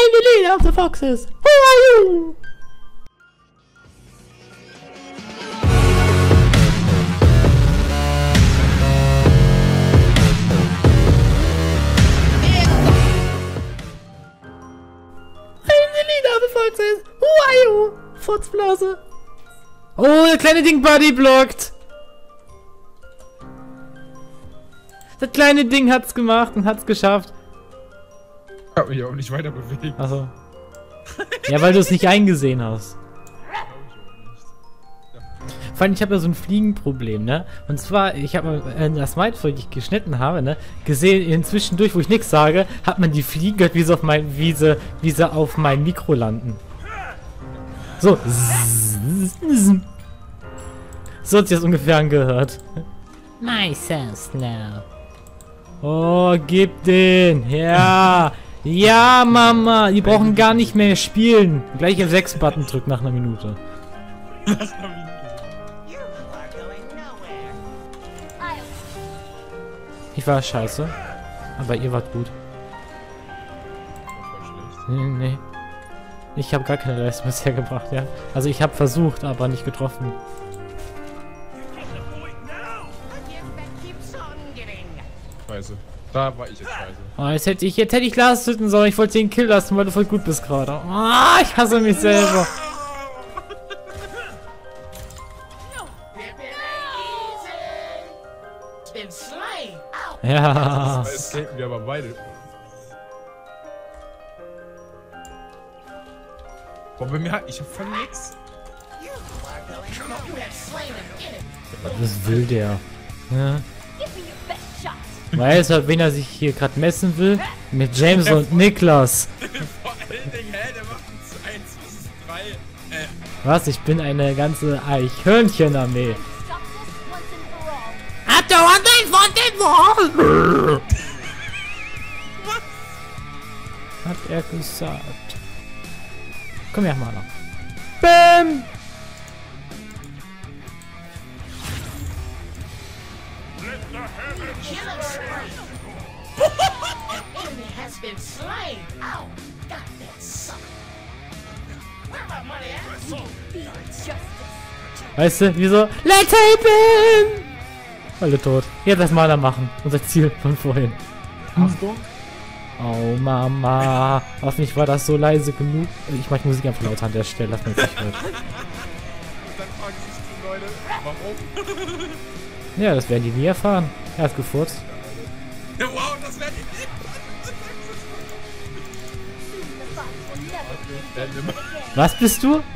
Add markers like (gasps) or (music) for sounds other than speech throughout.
I'm the leader of the foxes. Who are you? I'm the leader of the foxes. Who are you? Furzblase. Oh, der kleine Ding Buddy blockt. Das kleine Ding hat's gemacht und hat's geschafft. Ich hab mich auch nicht weiter bewegt. Also. Ja, weil du es nicht eingesehen hast. Vor allem, ich habe ja so ein Fliegenproblem, ne? Und zwar, ich habe in das Mindful, die ich geschnitten habe, ne? Gesehen, inzwischen durch, wo ich nichts sage, hat man die Fliegen gehört, wie sie auf mein, wie sie, wie sie auf mein Mikro landen. So. So hat sich das ungefähr angehört. My sense now. Oh, gib den. Ja. Ja, Mama. Die brauchen gar nicht mehr spielen. Gleich F6-Button drücken nach einer Minute. Ich war scheiße. Aber ihr wart gut. Nee, nee. Ich habe gar keine Leistung bisher gebracht, ja. Also ich habe versucht, aber nicht getroffen. Scheiße. Da war ich jetzt scheiße. Oh, jetzt hätte ich, jetzt hätte ich Lars töten sollen. Ich wollte den Kill lassen, weil du voll gut bist gerade. Ah, ich hasse mich selber. Ja. Da escapen wir aber beide. Boah, bei mir hat. Ich hab voll nix. Was will der? Ja. Weiß er, wen er sich hier gerade messen will? Mit James und Niklas. (laughs) Vor allen Dingen, hä? Der macht ein 1 vs 3. Äh, Was? Ich bin eine ganze Eichhörnchenarmee. Stop this once and for all. Wall? Hat er gesagt. Komm her, Maler. Bam! Weißt du, wieso? Let's help him! Alle tot. Jetzt lass Maler machen. Unser Ziel von vorhin. Achtung. Oh, Mama. Hoffentlich war das so leise genug. Ich mach Musik einfach lauter an der Stelle, dass man es nicht hört. Dann fragen sich die Leute, warum? Ja, das werden die nie erfahren. Er hat gefurzt. wow, das wäre die. Werden immer. Was bist du? (laughs)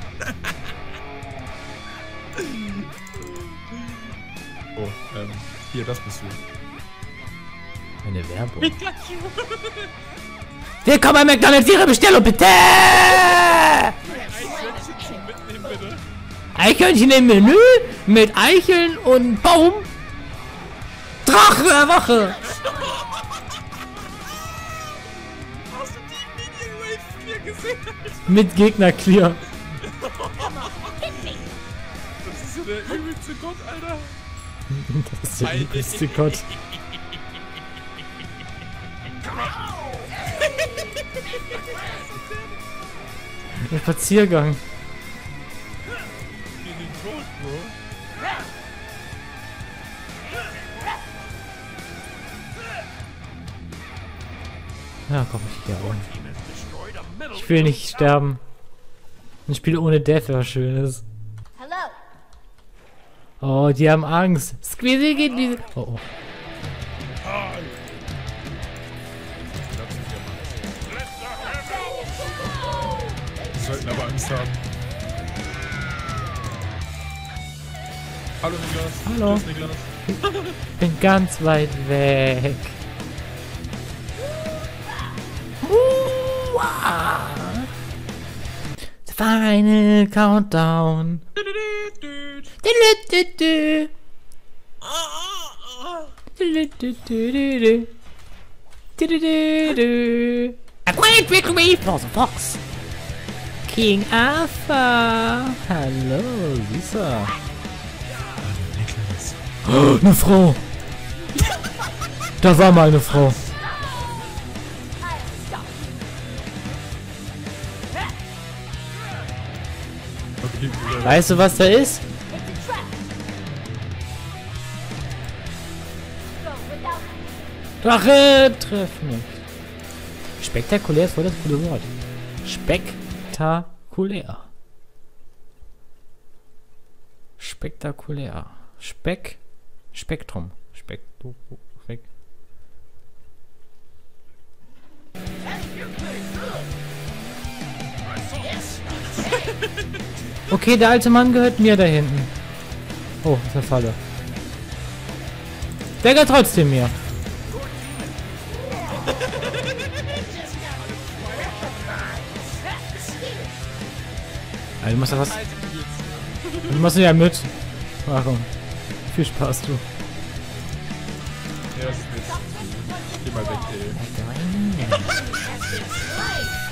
Oh, ähm, hier, das bist du. Eine Werbung. Willkommen bei McDonalds, Ihre Bestellung bitte! Eichhörnchen mitnehmen, bitte. Eichhörnchen im Menü mit Eicheln und Baum. Drache erwache! Hast du die Minion Wave 4 gesehen? Mit Gegner clear. Das ist ja der übelste Gott, Alter. Das ist der übelste Gott. Der Spaziergang. Gegen den Tod, Bro. Ja, komm, ich gehe um. Ich will nicht sterben. Ein Spiel ohne Death wäre schönes. Oh, die haben Angst. Squeezy geht die. Oh, oh. Die sollten aber Angst haben. Hallo Niklas. Hallo. Niklas. Bin ganz weit weg. The final countdown. A great victory for the fox. King Arthur. Hallo, Lisa. Niklas. (gasps) Oh, eine Frau. Da war mal eine Frau. Weißt du, was da ist? Drache, treff mich. Spektakulär ist voll das coole Wort. Spektakulär. Spektakulär. Speck. Spektrum. Spektrum. Okay, der alte Mann gehört mir da hinten. Oh, ist eine Falle. Der gehört trotzdem mir. Also, du musst ja was. Du machst ja mit. Warum? Viel Spaß, du. Ja, das ist. Geh mal weg, ey. (laughs)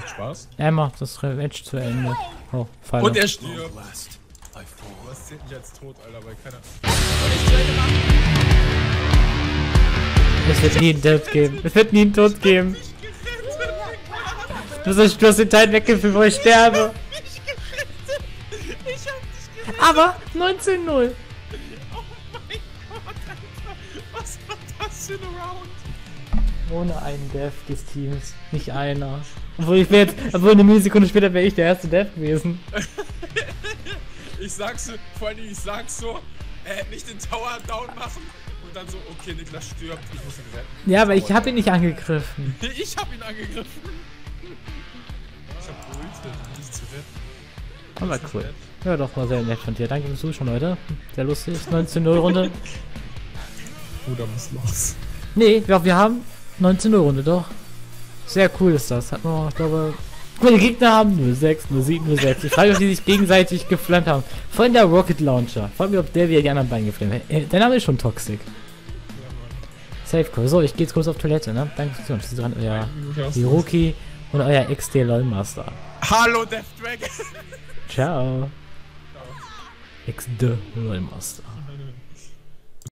Macht Spaß. Er macht das Match zu Ende. Oh, Falle. Und er stirbt. Du hast zählt mich als tot, Alter, weil keiner. Es wird nie einen Death geben. Es wird nie einen Tod geben. Du hast, du hast den Teil weggeführt, wo ich sterbe. Aber 19-0. Oh mein Gott, Alter. Was war das für ein Round? Ohne einen Death des Teams. Nicht einer. Obwohl ich wäre jetzt, obwohl eine Millisekunde später wäre ich der erste Death gewesen. (laughs) Ich sag's so, vor allem ich sag's so, hätte nicht den Tower down machen und dann so, okay, Niklas stirbt, ich muss ihn retten. Ja, aber ich habe ihn nicht angegriffen. (laughs) Ich hab ihn angegriffen. Ich hab geultet, um dich zu retten. Aber cool. Ja, doch, war sehr nett von dir. Danke fürs Zuschauen, Leute. Sehr lustig. 19-0 Runde. (laughs) Bruder muss los. Nee, ja, wir haben 19-0 Runde, doch. Sehr cool ist das. Hat man, ich glaube. Guck mal, die Gegner haben 06, 07, 06. Ich frage mich, ob die sich gegenseitig geflammt haben. Vor allem der Rocket Launcher. Frag mich, ob der wieder die anderen beiden geflammt hat. Äh, Der Name ist schon toxic. Safe Call. So, ich gehe jetzt kurz auf Toilette, ne? Danke fürs Zuschauen. Dran, euer Hiroki und euer XD LOL-Master. Hallo, Death Dragon! Ciao. XD LOL-Master.